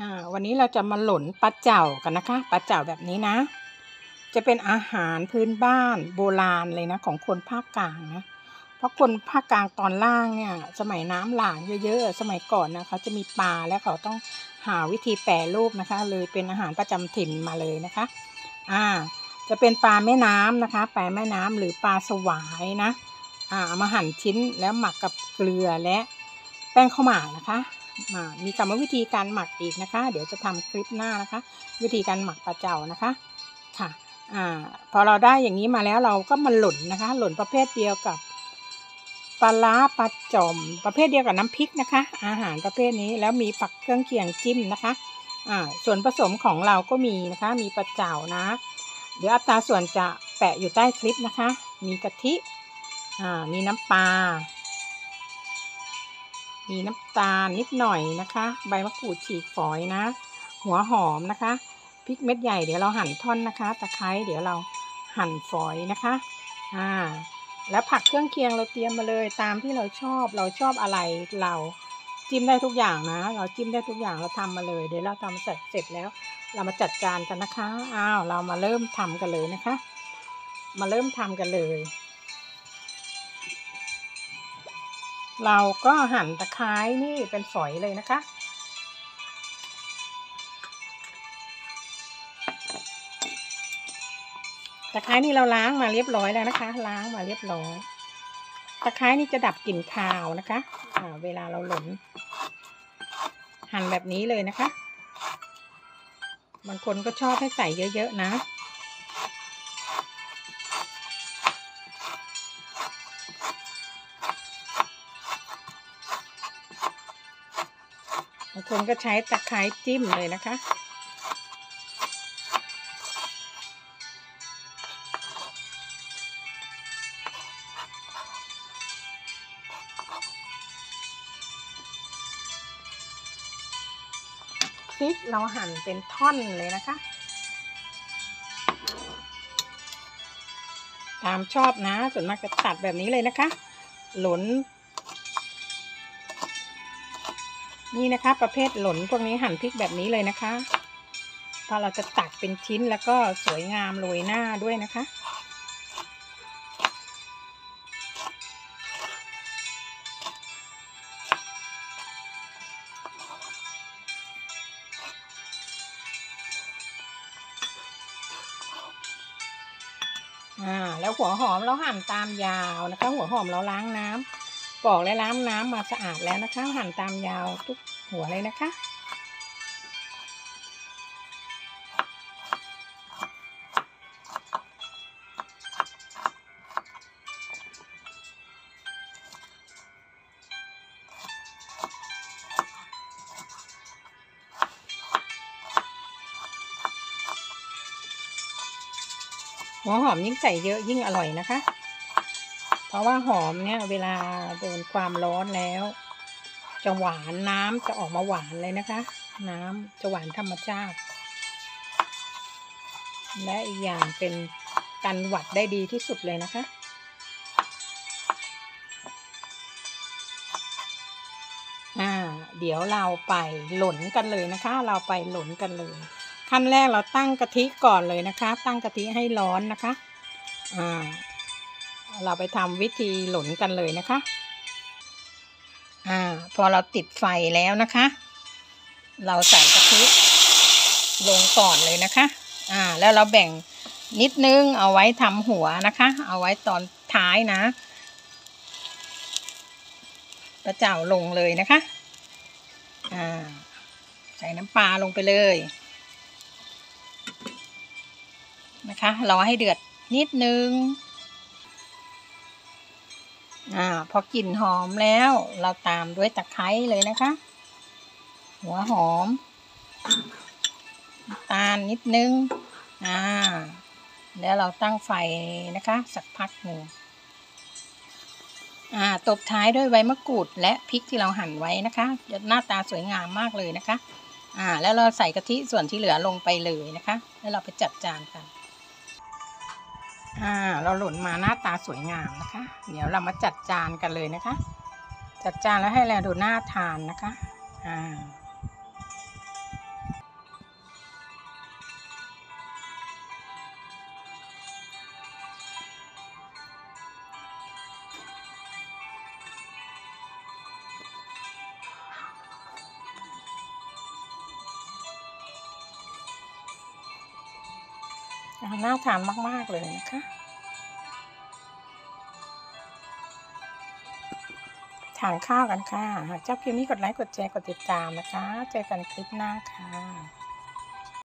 อ่าวันนี้เราจะมาหล่นปลาเจ่ากันนะคะปลาเจ่าแบบนี้นะ จะเป็นอาหารพื้นบ้านโบราณเลยนะของคนภาคกลางนะเพราะคนภาคกลางตอนล่างเนี่ย สมัยน้ำหลากเยอะๆสมัยก่อนนะเขาจะมีปลาและเขาต้องหาวิธีแปรรูปนะคะ เลยเป็นอาหารประจำถิ่นมาเลยนะคะอ่าจะเป็นปลาแม่น้ำนะคะปลาแม่น้ำหรือปลาสวายนะอ่าเอามาหั่นชิ้นแล้วหมักกับเกลือและ แป้งข้าวหมากนะคะอ่ามีกรรมวิธีการหมักอีกนะคะ เดี๋ยวจะทำคลิปหน้านะคะ วิธีการหมักปลาเจ่านะคะค่ะอ่าพอเราได้อย่างนี้มาแล้วเราก็มาหล่นนะคะ หล่นประเภทเดียวกับปลาล้าปลาจอมประเภทเดียวกับน้ำพริกนะคะ อาหารประเภทนี้แล้วมีผักเครื่องเคียงจิ้มนะคะอ่าส่วนผสมของเราก็มีนะคะ มีปลาเจ่านะ เดี๋ยวอัตราส่วนจะแปะอยู่ใต้คลิปนะคะ มีกะทิอ่ามีน้ำปลา มีน้ำตาลนิดหน่อยนะคะ ใบมะกรูดฉีกฝอยนะ หัวหอมนะคะพริกเม็ดใหญ่เดี๋ยวเราหั่นท่อนนะคะ ตะไคร้เดี๋ยวเราหั่นฝอยนะคะอ่าแล้วผักเครื่องเคียงเราเตรียมมาเลยตามที่เราชอบเราชอบอะไรเราจิ้มได้ทุกอย่างนะ เราจิ้มได้ทุกอย่างเราทำมาเลย เดี๋ยวเราทำเสร็จเสร็จแล้ว เรามาจัดจานกันนะคะอ้าวเรามาเริ่มทำกันเลยนะคะ มาเริ่มทำกันเลย เราก็หั่นตะไคร้นี่เป็นฝอยเลยนะคะ ตะไคร้นี่เราล้างมาเรียบร้อยแล้วนะคะ ล้างมาเรียบร้อย ตะไคร้นี่จะดับกลิ่นคาวนะคะเวลาเราหล่นหั่นแบบนี้เลยนะคะ บางคนก็ชอบให้ใส่เยอะ ๆ นะ คนก็ใช้ตะไคร้จิ้มเลยนะคะ พริกเราหั่นเป็นท่อนเลยนะคะ ตามชอบนะ ส่วนมากจะตัดแบบนี้เลยนะคะ หลน นี่นะคะ ประเภทหล่นพวกนี้หั่นพริกแบบนี้เลยนะคะพอเราจะตักเป็นชิ้นแล้วก็สวยงามโรยหน้าด้วยนะคะ อ่า แล้วหัวหอมเราหั่นตามยาวนะคะ หัวหอมเราล้างน้ำ ปอกและล้างน้ำมาสะอาดแล้วนะคะ หั่นตามยาวทุกหัวเลยนะคะ หัวหอมยิ่งใส่เยอะยิ่งอร่อยนะคะ ราะว่าหอมเนี่ยเวลาโดนความร้อนแล้ว จะหวานน้ำจะออกมาหวานเลยนะคะ น้ำจะหวานธรรมชาติ และอีกอย่างเป็นกันหวัดได้ดีที่สุดเลยนะคะอ่าเดี๋ยวเราไปหล่นกันเลยนะคะ เราไปหล่นกันเลย ขั้นแรกเราตั้งกะทิก่อนเลยนะคะ ตั้งกะทิให้ร้อนนะคะอ่า เราไปทำวิธีหล่นกันเลยนะคะ อ่า พอเราติดไฟแล้วนะคะ เราใส่กะทิลงก่อนเลยนะคะ อ่า แล้วเราแบ่งนิดนึงเอาไว้ทำหัวนะคะ เอาไว้ตอนท้ายนะกระเจ้าลงเลยนะคะ อ่า ใส่น้ำปลาลงไปเลยนะคะ รอให้เดือดนิดนึง อ่าพอกลิ่นหอมแล้วเราตามด้วยตะไคร้เลยนะคะ หัวหอมตาลนิดนึงอ่าแล้วเราตั้งไฟนะคะ สักพักหนึ่งอ่าตบท้ายด้วยใบมะกรูดและพริกที่เราหั่นไว้นะคะจะหน้าตาสวยงามมากเลยนะคะอ่าแล้วเราใส่กะทิส่วนที่เหลือลงไปเลยนะคะ แล้วเราไปจัดจานกัน อ่าเราหล่นมาหน้าตาสวยงามนะคะ เดี๋ยวเรามาจัดจานกันเลยนะคะ จัดจานแล้วให้แลดูน่าทานนะคะอ่า น่าทานมาก ๆ เลยนะคะทานข้าวกันค่ะ หากชอบคลิปนี้กดไลค์ กดแชร์ กดติดตามนะคะ เจอกันคลิปหน้าค่ะ